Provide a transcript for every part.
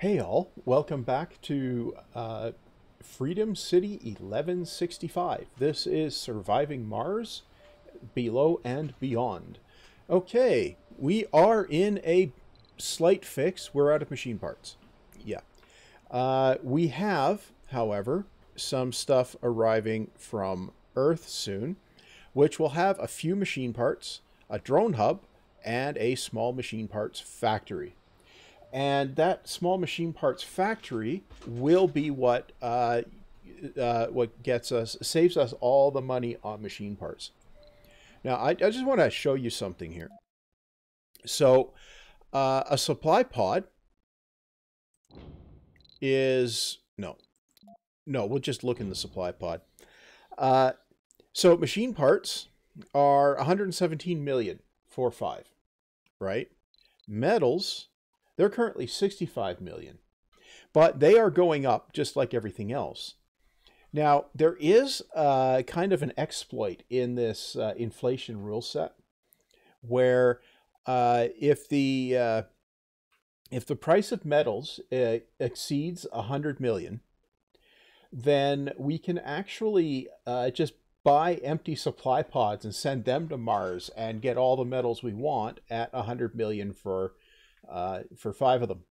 Hey all, welcome back to uh, Freedom City 1165. This is Surviving Mars, Below and Beyond. Okay, we are in a slight fix. We're out of machine parts. Yeah. Uh, we have, however, some stuff arriving from Earth soon, which will have a few machine parts, a drone hub, and a small machine parts factory. And that small machine parts factory will be what uh, uh, what gets us saves us all the money on machine parts. Now, I, I just want to show you something here. So, uh, a supply pod is no, no. We'll just look in the supply pod. Uh, so, machine parts are 117 million four five, right? Metals, they're currently 65 million, but they are going up just like everything else. Now, there is uh, kind of an exploit in this uh, inflation rule set where uh, if the uh, if the price of metals uh, exceeds 100 million, then we can actually uh, just buy empty supply pods and send them to Mars and get all the metals we want at 100 million for uh, for five of them.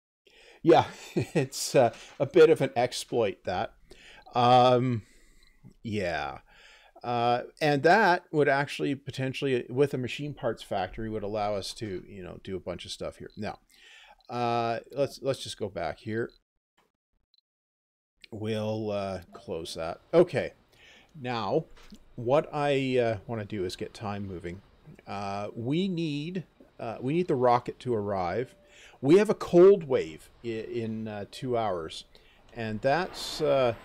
Yeah, it's uh, a bit of an exploit that. Um, yeah. Uh, and that would actually potentially, with a machine parts factory, would allow us to, you know, do a bunch of stuff here. Now, uh, let's let's just go back here. We'll uh, close that. Okay. Now, what I uh, want to do is get time moving. Uh, we need uh, we need the rocket to arrive. We have a cold wave in, uh, two hours, and that's uh,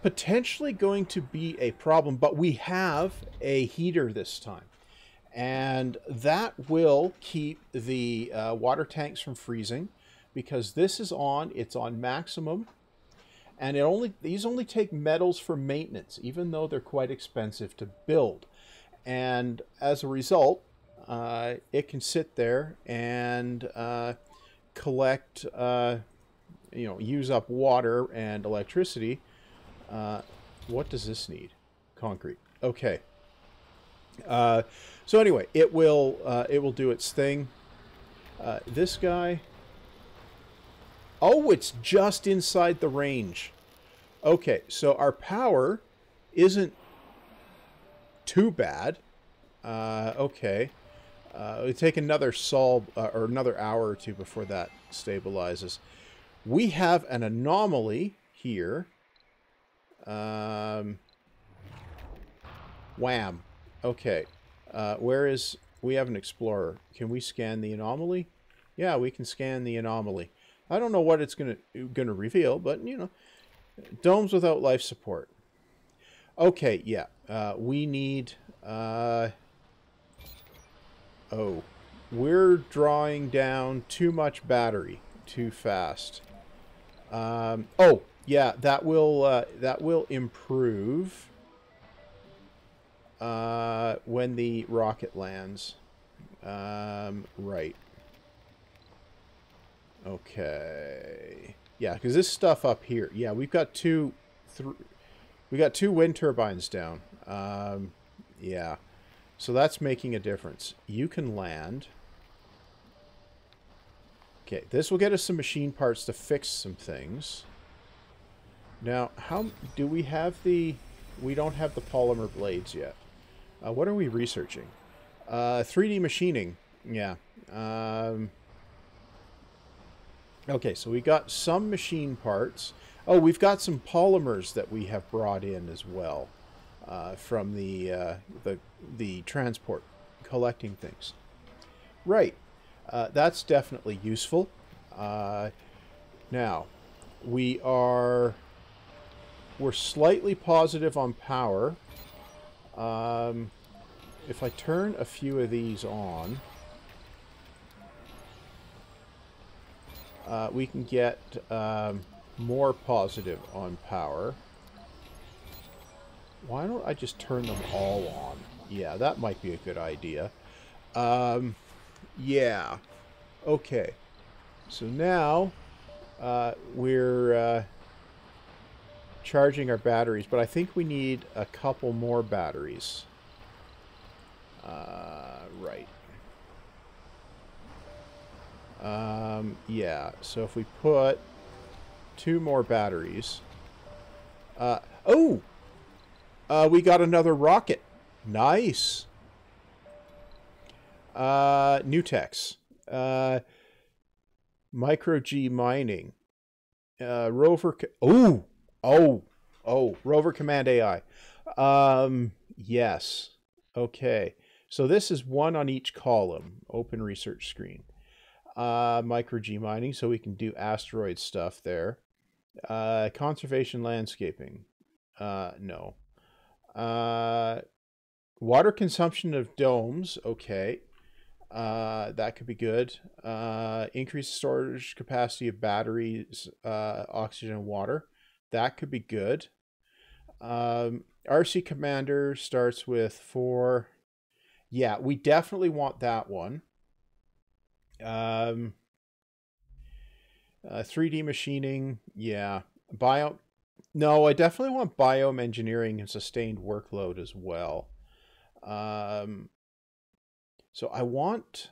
potentially going to be a problem. But we have a heater this time, and that will keep the uh, water tanks from freezing because this is on. It's on maximum and it only these only take metals for maintenance, even though they're quite expensive to build. And as a result, uh, it can sit there and uh, collect, uh, you know, use up water and electricity. Uh, what does this need? Concrete. Okay. Uh, so anyway, it will uh, it will do its thing. Uh, this guy Oh, it's just inside the range. Okay, so our power isn't too bad. Uh, okay. Uh, it'll take another sol uh, or another hour or two before that stabilizes. We have an anomaly here. Um, wham. Okay. Uh, where is... We have an explorer. Can we scan the anomaly? Yeah, we can scan the anomaly. I don't know what it's gonna gonna reveal, but you know, domes without life support. Okay, yeah, uh, we need. Uh, oh, we're drawing down too much battery too fast. Um, oh, yeah, that will uh, that will improve uh, when the rocket lands. Um, right. Okay. Yeah, because this stuff up here. Yeah, we've got two, three. We got two wind turbines down. Um, yeah. So that's making a difference. You can land. Okay, this will get us some machine parts to fix some things. Now, how do we have the... We don't have the polymer blades yet. Uh, what are we researching? Uh, 3D machining. Yeah. Um, Okay, so we got some machine parts. Oh, we've got some polymers that we have brought in as well uh, from the, uh, the, the transport, collecting things. Right, uh, that's definitely useful. Uh, now, we are, we're slightly positive on power. Um, if I turn a few of these on, uh, we can get um, more positive on power. Why don't I just turn them all on? Yeah, that might be a good idea. Um, yeah. Okay. So now uh, we're uh, charging our batteries, but I think we need a couple more batteries. Uh, right. Um, yeah, so if we put two more batteries. Uh, oh! Uh, we got another rocket. Nice. Uh, Nutex. Uh, Micro G mining. Uh, rover. Oh, oh, oh. Rover Command AI. Um, yes. Okay. So this is one on each column. Open research screen. Uh, micro G mining, so we can do asteroid stuff there. Uh, conservation landscaping. Uh, no. Uh, water consumption of domes. Okay. Uh, that could be good. Uh, increase storage capacity of batteries, uh, oxygen, and water. That could be good. Um, RC Commander starts with four. Yeah, we definitely want that one. Um, uh, 3D machining, yeah. Bio, no, I definitely want biome engineering and sustained workload as well. Um, so I want,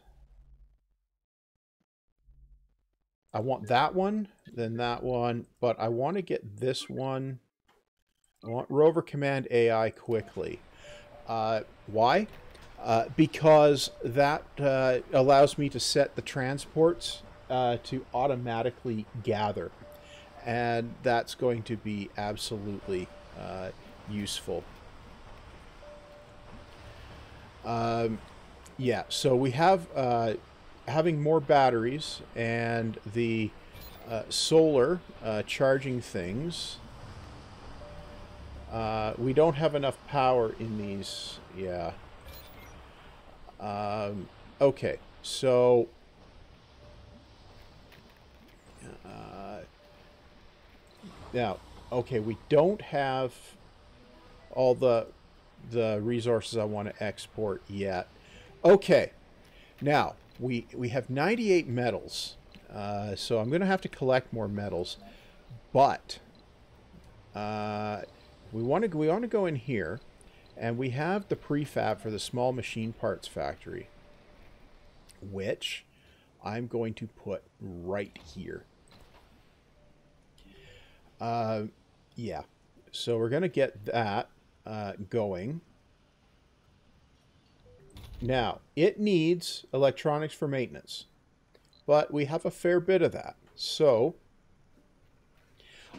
I want that one, then that one, but I want to get this one. I want Rover Command AI quickly. Uh, why? Uh, because that uh, allows me to set the transports uh, to automatically gather. And that's going to be absolutely uh, useful. Um, yeah, so we have uh, having more batteries and the uh, solar uh, charging things. Uh, we don't have enough power in these. Yeah. Um, okay, so Now, okay, we don't have all the the resources I want to export yet. Okay, now we we have 98 metals, uh, so I'm going to have to collect more metals, but uh, we want to we want to go in here, and we have the prefab for the small machine parts factory, which I'm going to put right here. Uh, yeah. So we're going to get that uh, going. Now, it needs electronics for maintenance, but we have a fair bit of that. So,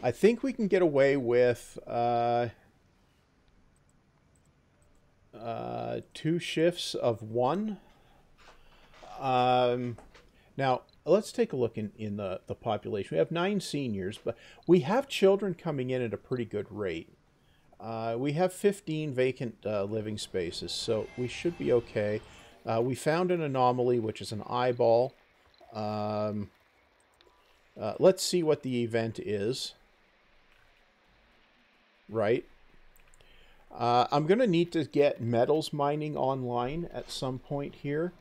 I think we can get away with uh, uh, two shifts of one. Um, now, let's take a look in, in the, the population. We have nine seniors, but we have children coming in at a pretty good rate. Uh, we have 15 vacant uh, living spaces, so we should be okay. Uh, we found an anomaly, which is an eyeball. Um, uh, let's see what the event is. Right. Uh, I'm going to need to get metals mining online at some point here.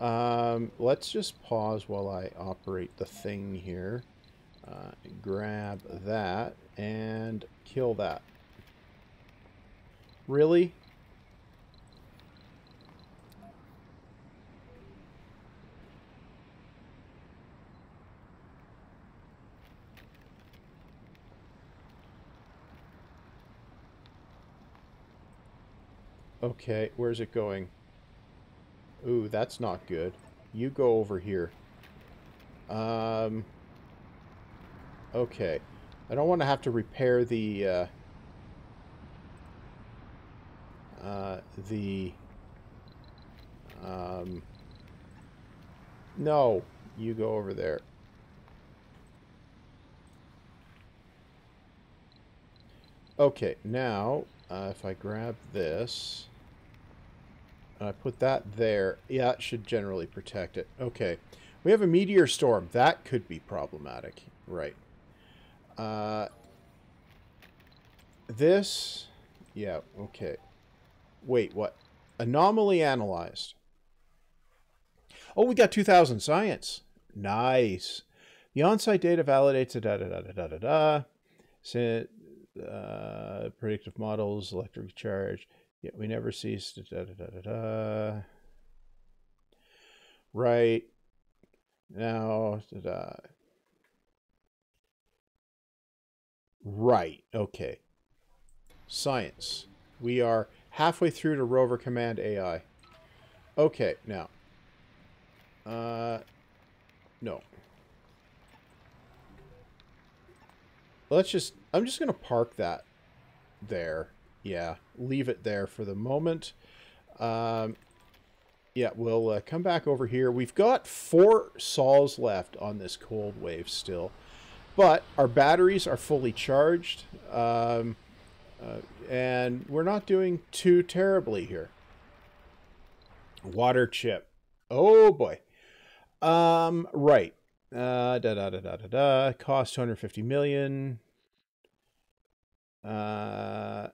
Um, let's just pause while I operate the thing here. Uh, grab that and kill that. Really? Okay, where's it going? Ooh, that's not good. You go over here. Um, okay. I don't want to have to repair the, uh, uh, the, um, no, you go over there. Okay, now, uh, if I grab this... I put that there. Yeah, it should generally protect it. Okay. We have a meteor storm. That could be problematic. Right. Uh, this... Yeah, okay. Wait, what? Anomaly analyzed. Oh, we got 2,000 science. Nice. The on-site data validates da da da da da da da. Set, uh, predictive models, electric charge. Yeah, we never cease. Da, da, da, da, da. Right. Now, da, da. Right. Okay. Science. We are halfway through to rover command AI. Okay, now. Uh, no. Let's just, I'm just going to park that there. Yeah, leave it there for the moment. Um, yeah, we'll uh, come back over here. We've got four sols left on this cold wave still. But our batteries are fully charged. Um, uh, and we're not doing too terribly here. Water chip. Oh boy. Um, right. Uh, da da da da da da. Cost 250 million. Uh,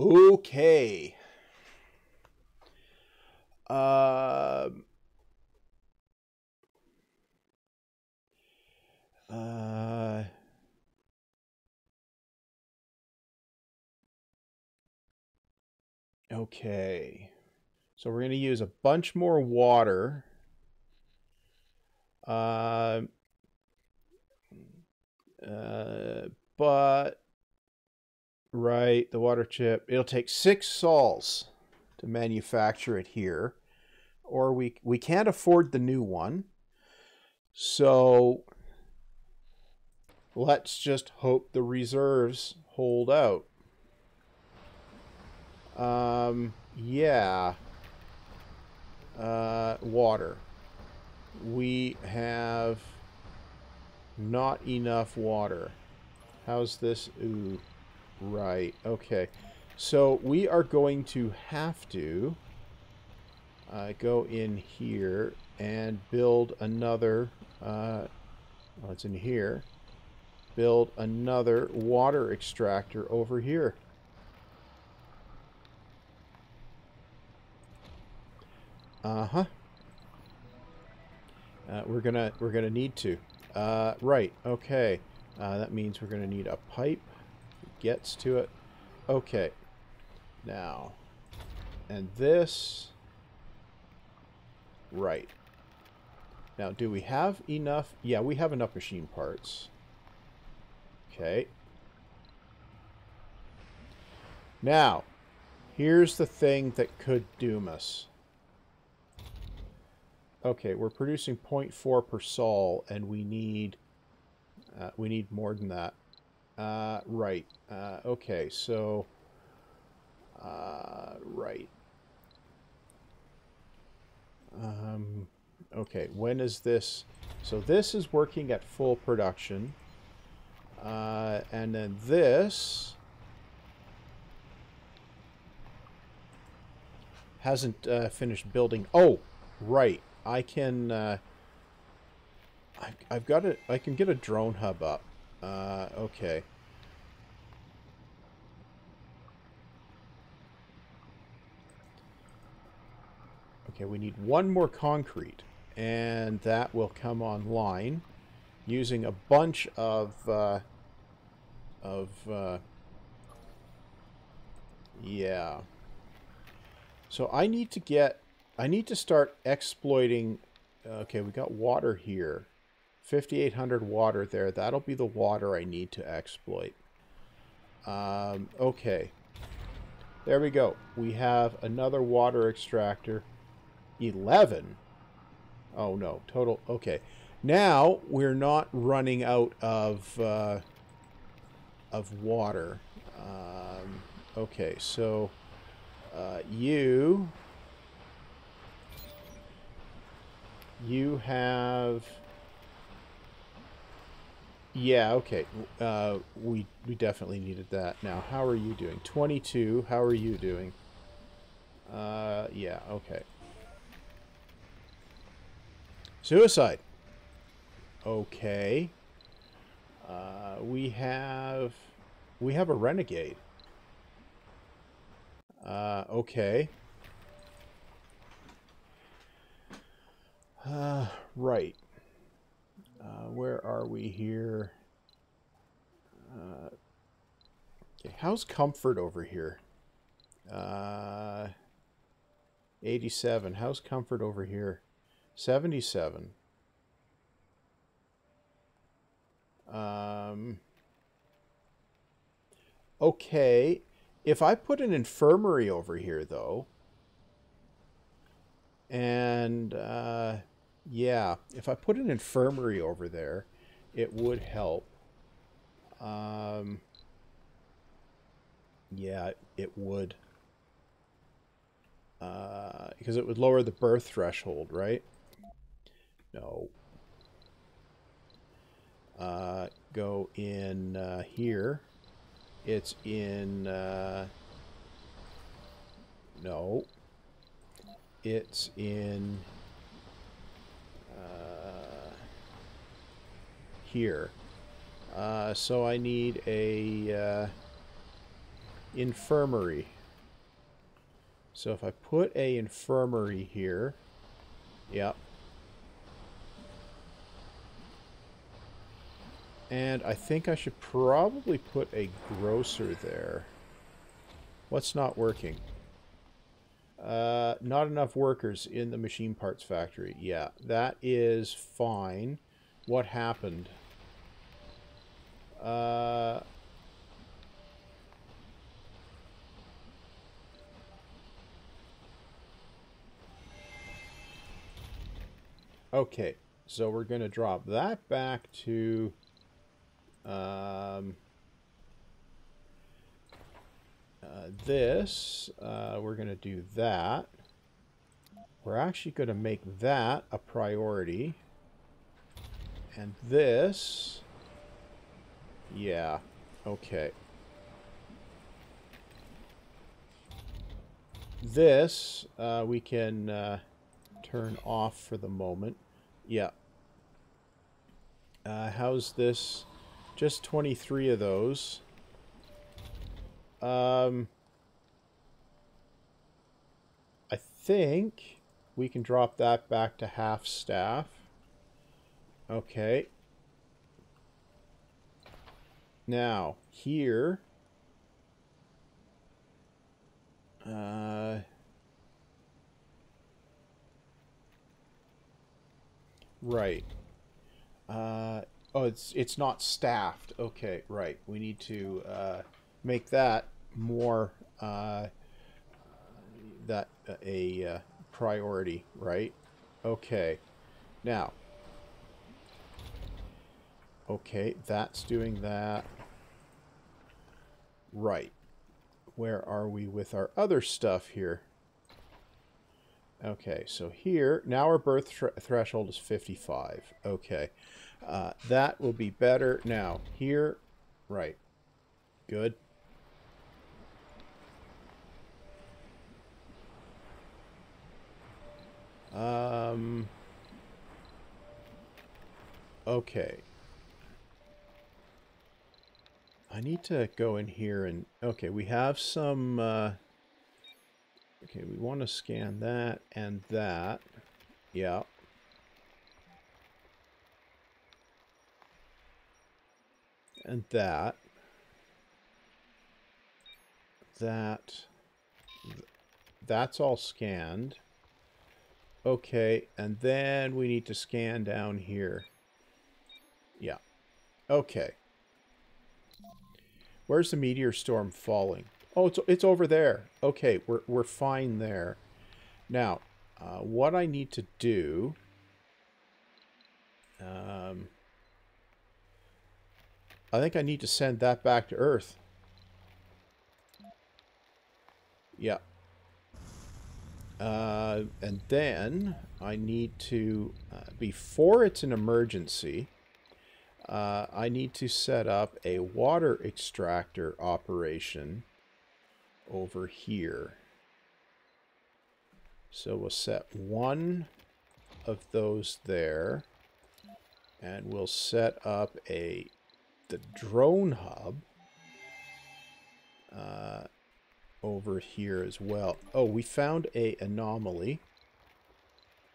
okay. Uh, uh, okay. So we're going to use a bunch more water. Uh, uh, but, right, the water chip. It'll take six sols to manufacture it here. Or we, we can't afford the new one. So let's just hope the reserves hold out. Um, yeah uh, water. We have not enough water. How's this? Ooh, right. Okay. So we are going to have to uh, go in here and build another, uh, well, it's in here, build another water extractor over here. Uh-huh. Uh, we're gonna we're gonna need to. Uh, right. Okay. Uh, that means we're gonna need a pipe. Gets to it. Okay. Now, and this. Right. Now, do we have enough? Yeah, we have enough machine parts. Okay. Now, here's the thing that could doom us. Okay, we're producing 0.4 per sol, and we need uh, we need more than that. Uh, right. Uh, okay, so uh, right. Um, okay, when is this? So this is working at full production, uh, and then this hasn't uh, finished building. Oh, right. I can, uh, I've, I've got it, I can get a drone hub up. Uh, okay. Okay, we need one more concrete, and that will come online using a bunch of, uh, of, uh, yeah. So I need to get I need to start exploiting... Okay, we got water here. 5,800 water there. That'll be the water I need to exploit. Um, okay. There we go. We have another water extractor. 11? Oh, no. Total. Okay. Now, we're not running out of, uh, of water. Um, okay, so uh, you You have... Yeah, okay. Uh, we, we definitely needed that. Now, how are you doing? 22. How are you doing? Uh, yeah, okay. Suicide. Okay. Uh, we have... We have a renegade. Uh, okay. Uh, right. Uh, where are we here? Uh, okay, how's comfort over here? Uh, 87. How's comfort over here? 77. Um, okay. If I put an infirmary over here, though, and uh, yeah, if I put an infirmary over there, it would help. Um, yeah, it would. Uh, because it would lower the birth threshold, right? No. Uh, go in uh, here. It's in... Uh, no. It's in... Uh, here. Uh, so I need a uh, infirmary. So if I put a infirmary here, yep. And I think I should probably put a grocer there. What's not working? Uh, not enough workers in the machine parts factory. Yeah, that is fine. What happened? Uh, okay, so we're going to drop that back to... Um, uh, this, uh, we're going to do that. We're actually going to make that a priority. And this... Yeah. Okay. This, uh, we can uh, turn off for the moment. Yeah. Uh, how's this? Just 23 of those. Um, I think we can drop that back to half staff. Okay. Now, here... Uh... Right. Uh, oh, it's it's not staffed. Okay, right. We need to uh, make that more uh, that a uh, priority, right? Okay. Now. Okay, that's doing that. Right. Where are we with our other stuff here? Okay, so here, now our birth threshold is 55. Okay, uh, that will be better. Now, here, right, good. Um, okay. I need to go in here and... Okay, we have some... Uh, okay, we want to scan that and that. Yeah. And that. That. That's all scanned. Okay, and then we need to scan down here. Yeah. Okay. Where's the meteor storm falling? Oh, it's, it's over there. Okay, we're, we're fine there. Now, uh, what I need to do... Um, I think I need to send that back to Earth. Yeah. Uh, and then I need to, uh, before it's an emergency, uh, I need to set up a water extractor operation over here. So we'll set one of those there. And we'll set up a the drone hub uh, over here as well. Oh, we found a anomaly.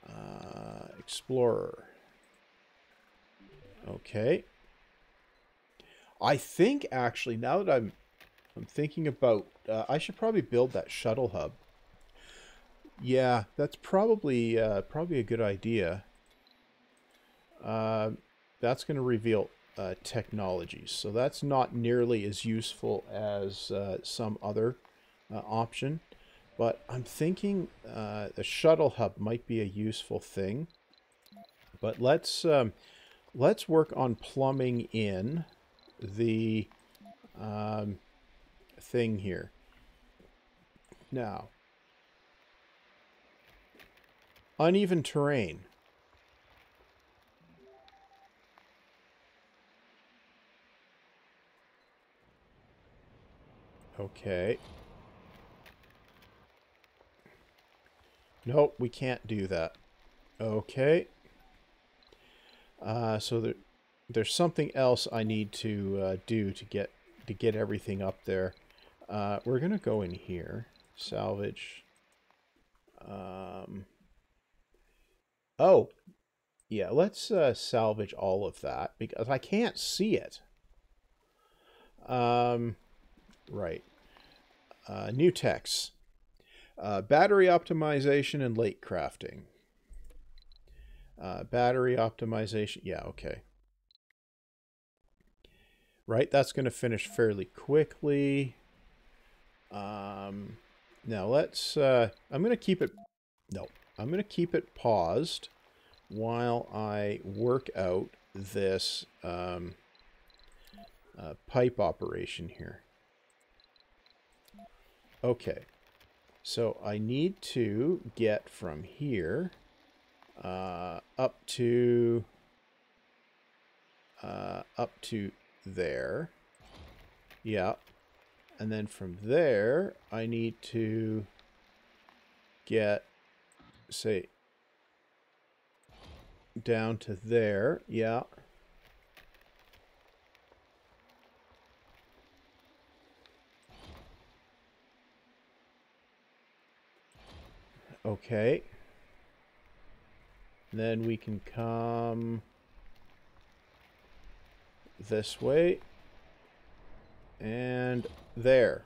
Uh, Explorer. Okay. I think actually now that I'm I'm thinking about uh, I should probably build that shuttle hub. Yeah, that's probably uh, probably a good idea. Uh, that's going to reveal uh, technologies, so that's not nearly as useful as uh, some other uh, option. But I'm thinking uh, the shuttle hub might be a useful thing. But let's um, let's work on plumbing in the um, thing here. Now, uneven terrain. Okay. Nope, we can't do that. Okay. Uh, so there, there's something else I need to uh, do to get to get everything up there. Uh, we're gonna go in here, salvage. Um, oh, yeah. Let's uh, salvage all of that because I can't see it. Um, right. Uh, new text. Uh, battery optimization and late crafting. Uh, battery optimization. Yeah, okay. Right, that's going to finish fairly quickly. Um, now let's, uh, I'm going to keep it, no, I'm going to keep it paused while I work out this um, uh, pipe operation here. Okay, so I need to get from here uh, up to uh, up to there. Yeah. And then from there, I need to get, say, down to there. Yeah. Okay. Then we can come this way and there.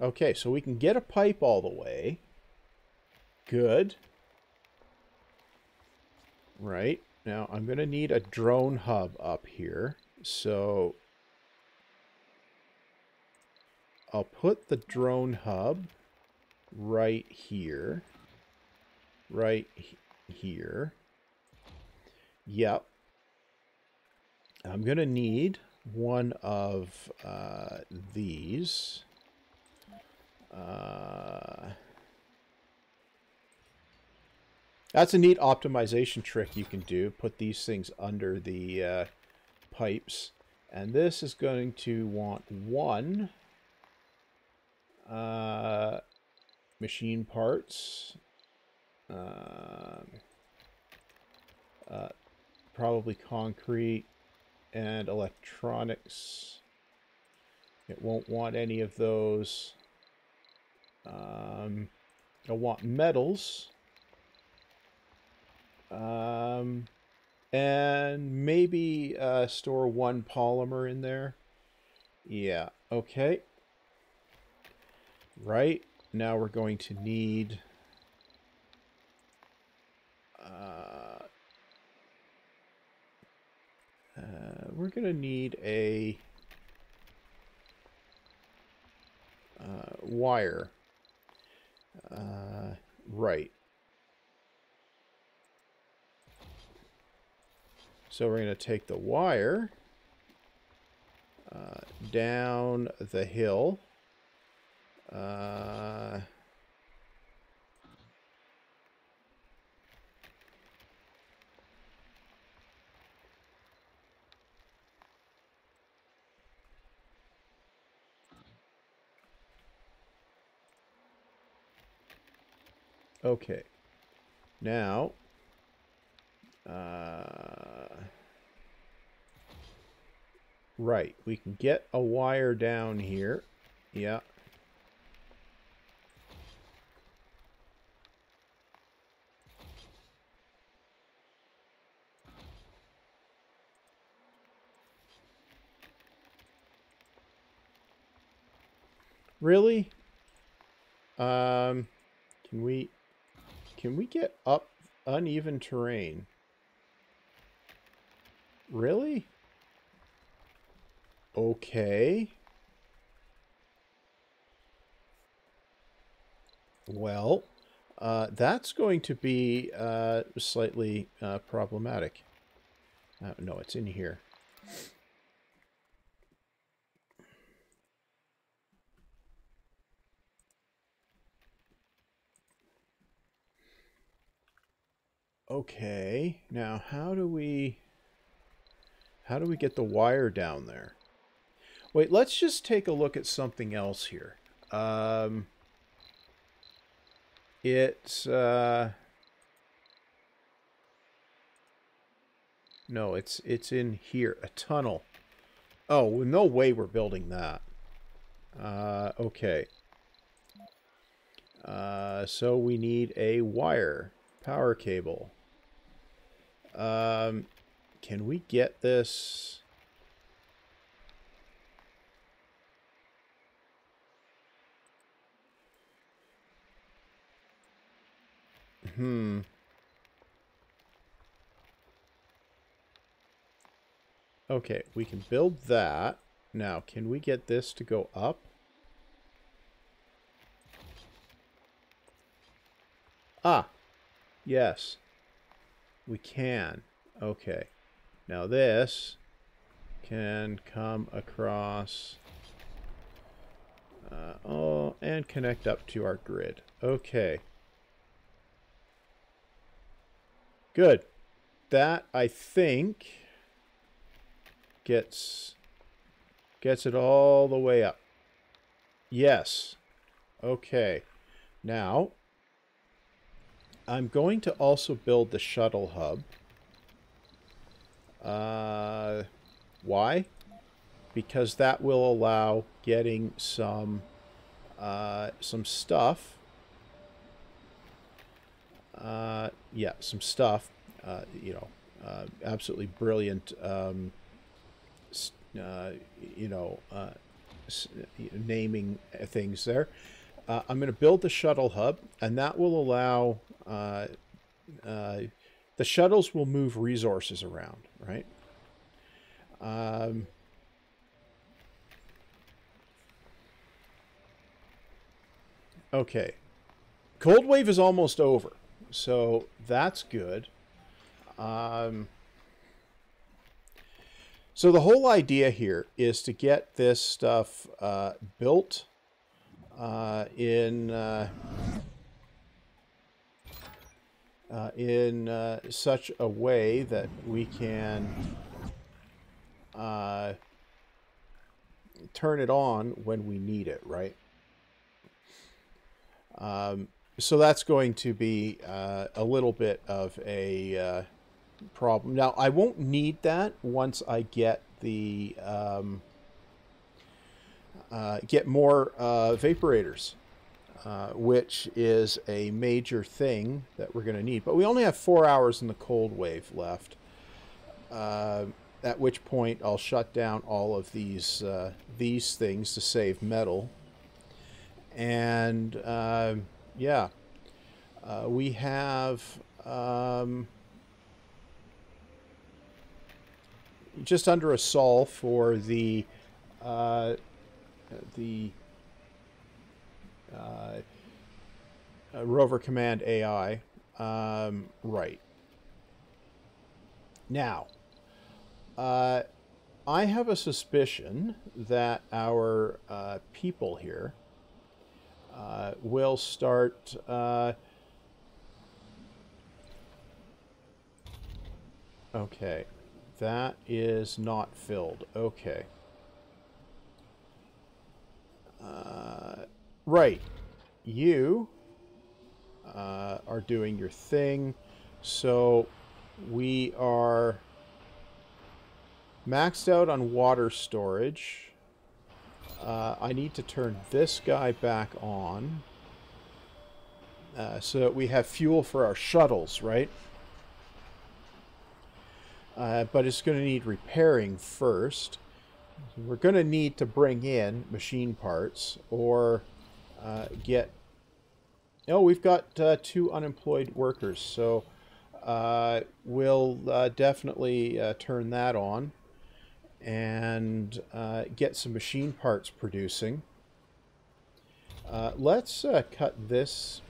Okay, so we can get a pipe all the way. Good. Right. Now, I'm going to need a drone hub up here. So, I'll put the drone hub right here. Right here. Yep. I'm going to need one of uh, these. Uh, that's a neat optimization trick you can do. Put these things under the uh, pipes. And this is going to want one uh, machine parts. Um, uh, probably concrete and electronics. It won't want any of those. Um, it'll want metals. Um, and maybe uh, store one polymer in there. Yeah, okay. Right, now we're going to need... Uh, we're going to need a uh, wire. Uh, right. So we're going to take the wire uh, down the hill. Uh, Okay. Now, uh, right, we can get a wire down here. Yeah. Really? Um, can we can we get up uneven terrain? Really? Okay. Well, uh, that's going to be uh, slightly uh, problematic. Uh, no, it's in here. Okay, now how do we... How do we get the wire down there? Wait, let's just take a look at something else here. Um, it's, uh... No, it's it's in here. A tunnel. Oh, no way we're building that. Uh, okay. Uh, so we need a wire. Power cable. Um, can we get this... Hmm. Okay, we can build that. Now, can we get this to go up? Ah, yes. We can. Okay. Now this can come across uh, oh, and connect up to our grid. Okay. Good. That, I think, gets gets it all the way up. Yes. Okay. Now, I'm going to also build the shuttle hub. Uh, why? Because that will allow getting some uh, some stuff. Uh, yeah, some stuff. Uh, you know, uh, absolutely brilliant. Um, uh, you know, uh, naming things there. Uh, I'm going to build the shuttle hub, and that will allow uh, uh, the shuttles will move resources around, right? Um, okay. Cold wave is almost over, so that's good. Um, so the whole idea here is to get this stuff uh, built uh, in uh, uh, in uh, such a way that we can uh, turn it on when we need it, right? Um, so that's going to be uh, a little bit of a problem. Now, I won't need that once I get the um, uh, get more vaporators uh, which is a major thing that we're going to need. But we only have four hours in the cold wave left. Uh, at which point I'll shut down all of these uh, these things to save metal. And um, yeah, uh, we have um, just under a sol for the uh, the uh, rover command AI. Um, right. Now, uh, I have a suspicion that our uh, people here uh, will start uh, Okay, that is not filled. Okay. Right. You uh, are doing your thing. So we are maxed out on water storage. Uh, I need to turn this guy back on. Uh, so that we have fuel for our shuttles, right? Uh, but it's going to need repairing first. we're going to need to bring in machine parts or uh, get... Oh, we've got uh, two unemployed workers, so uh, we'll uh, definitely uh, turn that on and uh, get some machine parts producing. let's cut this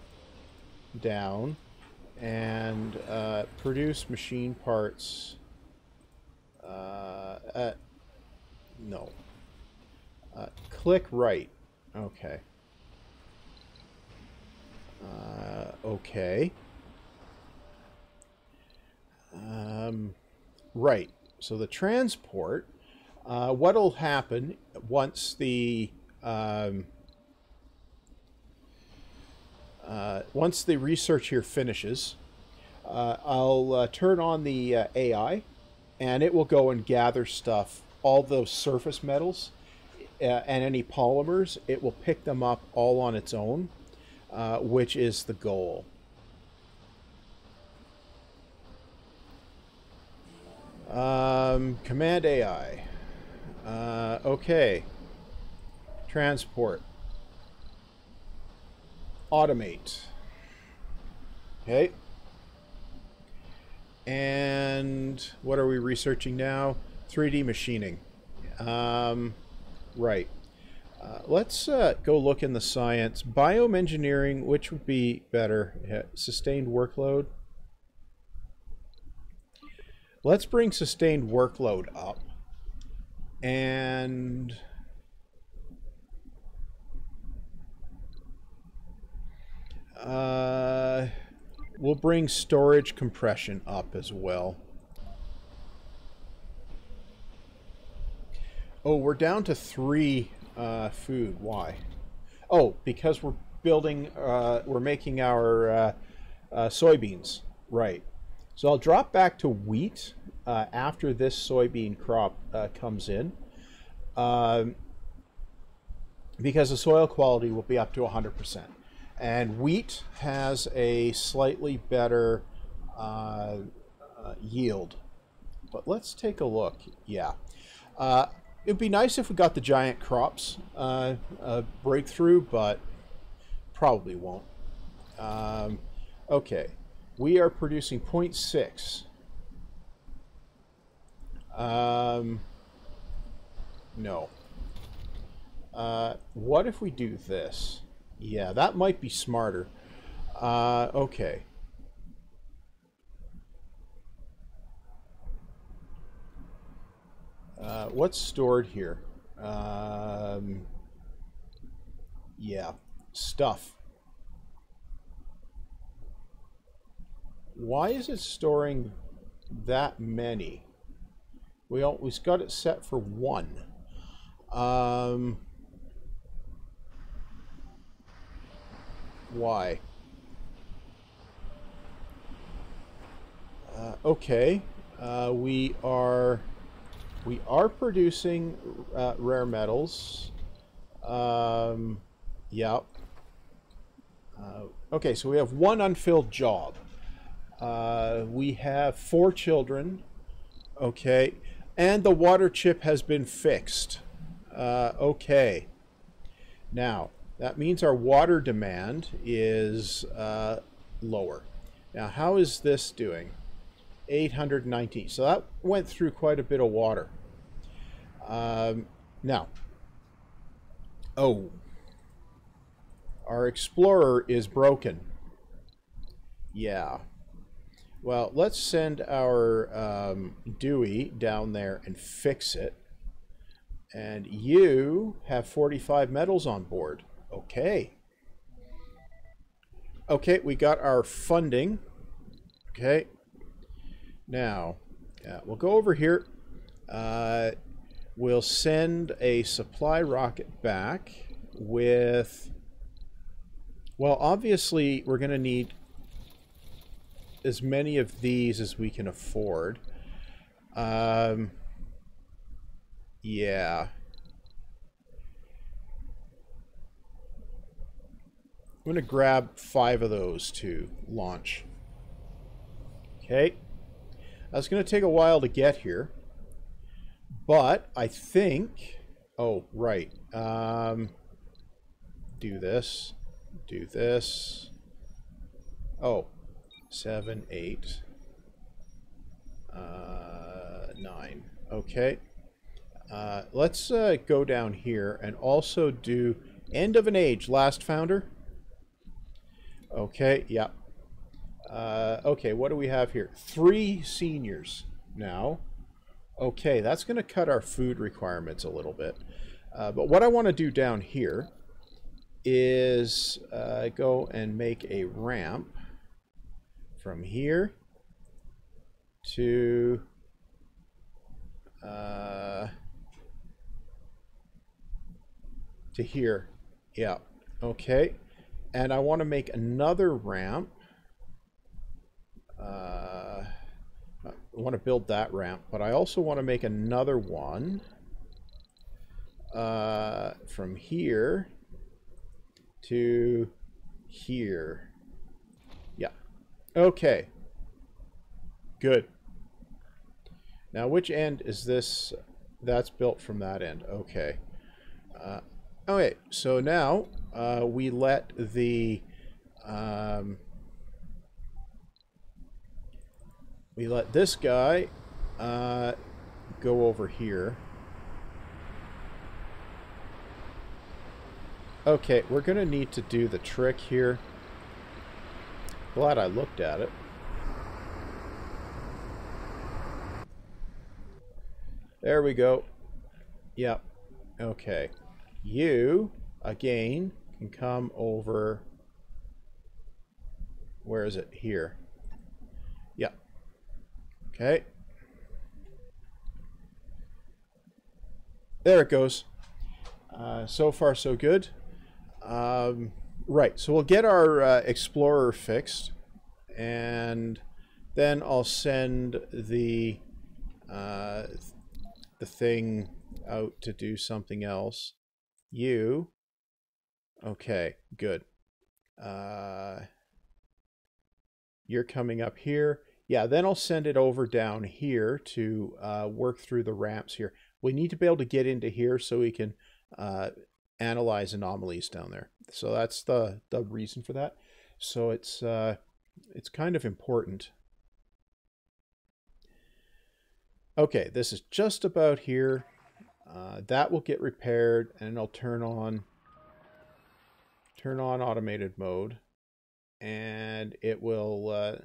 down and produce machine parts at no. Uh, click right. Okay. Uh, okay. Um, right. So the transport, uh, what'll happen once the um, uh, once the research here finishes, uh, I'll uh, turn on the uh, AI, and it will go and gather stuff all those surface metals uh, and any polymers, it will pick them up all on its own, uh, which is the goal. Um, command AI. Uh, okay. Transport. Automate. Okay. And what are we researching now? 3D machining. Um, right. Uh, let's uh, go look in the science. Biome engineering, which would be better? Sustained workload. Let's bring sustained workload up. And... Uh, we'll bring storage compression up as well. Oh, we're down to three uh, food. Why? Oh, because we're building, uh, we're making our uh, uh soybeans. Right. So I'll drop back to wheat uh, after this soybean crop uh, comes in. Um, because the soil quality will be up to 100%. And wheat has a slightly better yield. But let's take a look. Yeah. It'd be nice if we got the giant crops uh, uh, breakthrough, but probably won't. Um, okay, we are producing 0.6. Um, no. Uh, what if we do this? Yeah, that might be smarter. Uh, okay. Uh, what's stored here? Um, yeah, stuff. Why is it storing that many? We always got it set for one. Um, why? Uh, okay, uh, we are we are producing uh, rare metals. Um, yep. Uh, okay, so we have one unfilled job. Uh, we have four children. Okay. And the water chip has been fixed. Uh, okay. Now, that means our water demand is uh, lower. Now, how is this doing? 819. So that went through quite a bit of water. Um, now, oh, our Explorer is broken. Yeah. Well, let's send our um, Dewey down there and fix it. And you have 45 metals on board. Okay. Okay, we got our funding. Okay, now, uh, we'll go over here. Uh, we'll send a supply rocket back with... Well, obviously, we're going to need as many of these as we can afford. Um, yeah. I'm going to grab five of those to launch. Okay. It's going to take a while to get here, But I think... Oh, right. Um, do this. Do this. Oh, seven, eight, uh, nine. Okay. Uh, let's uh, go down here and also do end of an age, last founder. Okay, yeah. Uh, okay, what do we have here? Three seniors now. Okay, that's going to cut our food requirements a little bit. Uh, but what I want to do down here is uh, go and make a ramp from here to uh, to here. Yeah. Okay. And I want to make another ramp. Uh, I want to build that ramp, but I also want to make another one uh, from here to here. Yeah. Okay. Good. Now, which end is this? That's built from that end. Okay. Uh, okay, so now uh, we let the... Um, we let this guy uh, go over here. Okay, we're going to need to do the trick here. Glad I looked at it. There we go. Yep. Okay. You, again, can come over... Where is it? Here. Okay. There it goes. Uh, so far, so good. Um, right, so we'll get our uh, Explorer fixed, and then I'll send the uh, the thing out to do something else. You, okay, good. Uh, you're coming up here. Yeah, then I'll send it over down here to uh, work through the ramps here. We need to be able to get into here so we can uh, analyze anomalies down there. So that's the the reason for that. So it's uh, it's kind of important. Okay, this is just about here. Uh, that will get repaired, and I'll turn on turn on automated mode, and it will uh,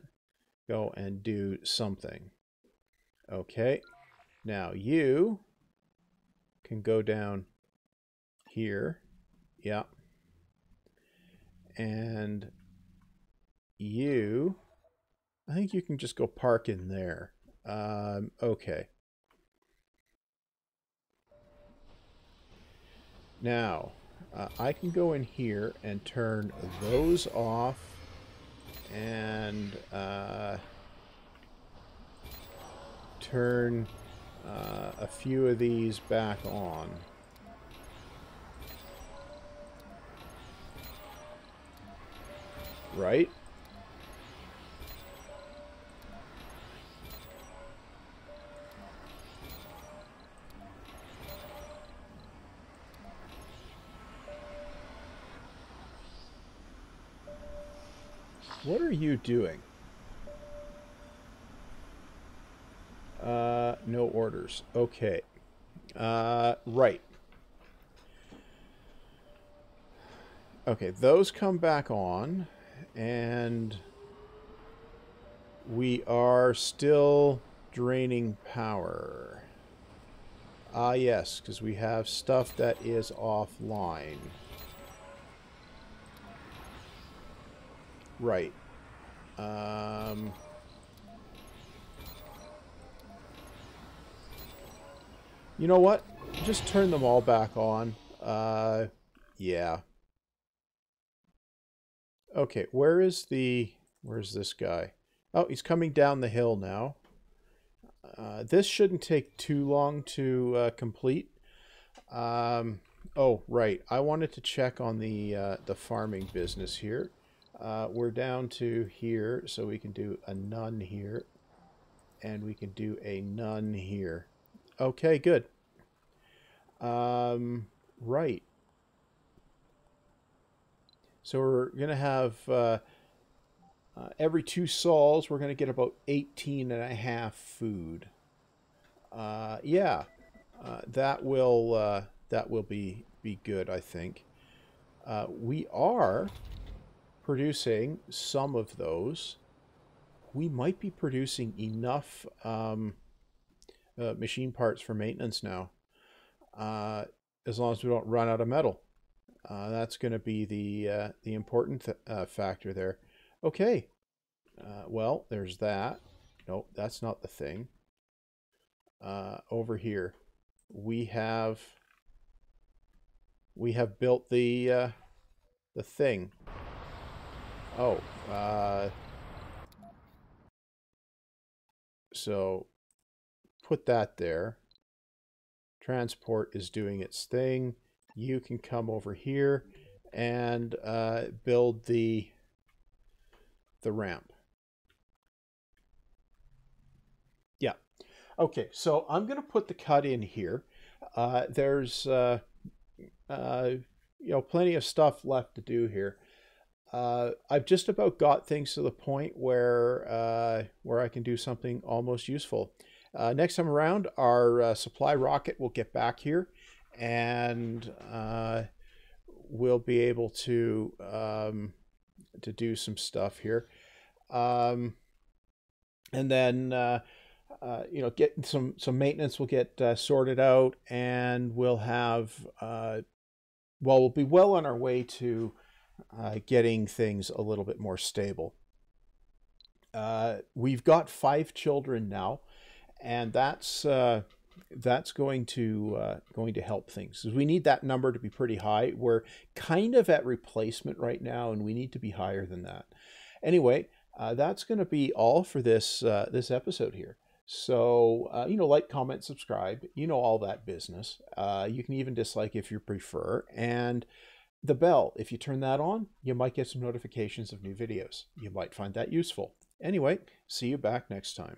go and do something. Okay, now you can go down here. Yeah. And you, I think you can just go park in there. Um, okay. Now, uh, I can go in here and turn those off and uh, turn uh, a few of these back on. right? What are you doing? Uh, no orders. Okay. Uh, right. Okay, those come back on and we are still draining power. Ah, yes, because we have stuff that is offline. Right. Um... You know what? Just turn them all back on. Uh, yeah. Okay, where is the... Where's this guy? Oh, he's coming down the hill now. Uh, this shouldn't take too long to uh, complete. Um, oh, right. I wanted to check on the, uh, the farming business here. Uh, we're down to here, so we can do a none here. And we can do a none here. Okay, good. Um, right. So we're going to have uh, uh, every two sols, we're going to get about 18 and a half food. Uh, yeah, uh, that will uh, that will be be good, I think. Uh, we are producing some of those. We might be producing enough um, uh, machine parts for maintenance now, uh, as long as we don't run out of metal. Uh, that's going to be the uh, the important th uh, factor there. Okay, uh, well, there's that. Nope, that's not the thing. Over here, we have we have built the the thing. Oh, uh, so put that there. Transport is doing its thing. You can come over here and uh, build the the ramp. Yeah. Okay, so I'm going to put the cut in here. Uh, there's, uh, uh, you know, plenty of stuff left to do here. Uh, I've just about got things to the point where uh, where I can do something almost useful. Uh, next time around, our uh, supply rocket will get back here, and uh, we'll be able to um, to do some stuff here, um, and then uh, you know get some some maintenance will get sorted out, and we'll have well we'll be well on our way to uh, getting things a little bit more stable. Uh, we've got five children now, and that's uh, that's going to uh, going to help things. we need that number to be pretty high. We're kind of at replacement right now, and we need to be higher than that. Anyway, uh, that's going to be all for this uh, this episode here. So, uh, you know, like, comment, subscribe, you know, all that business. Uh, you can even dislike if you prefer. And the bell, if you turn that on, you might get some notifications of new videos. You might find that useful. Anyway, see you back next time.